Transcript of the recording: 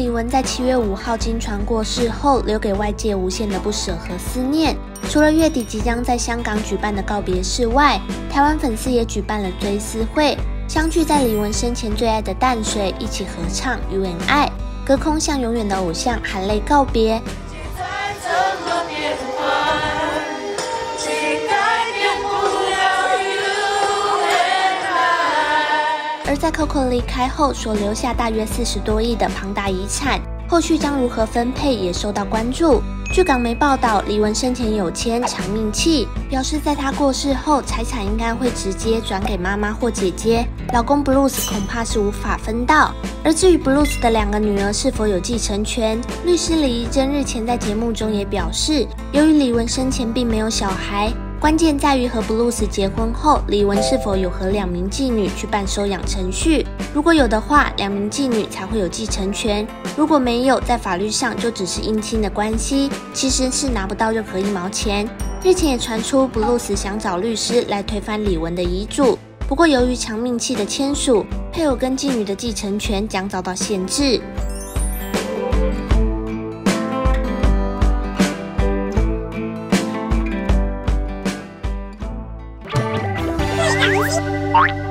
李玟在七月五号经传过世后，留给外界无限的不舍和思念。除了月底即将在香港举办的告别式外，台湾粉丝也举办了追思会，相聚在李玟生前最爱的淡水，一起合唱《永远爱》，隔空向永远的偶像含泪告别。而在 Coco 离开后所留下大约四十多亿的庞大遗产，后续将如何分配也受到关注。据港媒报道，李玟生前有签长命契，表示在她过世后，财产应该会直接转给妈妈或姐姐，老公 Bruce 恐怕是无法分到。而至于 Bruce 的两个女儿是否有继承权，律师李怡珍日前在节目中也表示，由于李玟生前并没有小孩。关键在于和布鲁斯结婚后，李玟是否有和两名妓女去办收养程序？如果有的话，两名妓女才会有继承权；如果没有，在法律上就只是姻亲的关系，其实是拿不到任何一毛钱。日前也传出布鲁斯想找律师来推翻李玟的遗嘱，不过由于长命契的签署，配偶跟妓女的继承权将遭到限制。Thank you.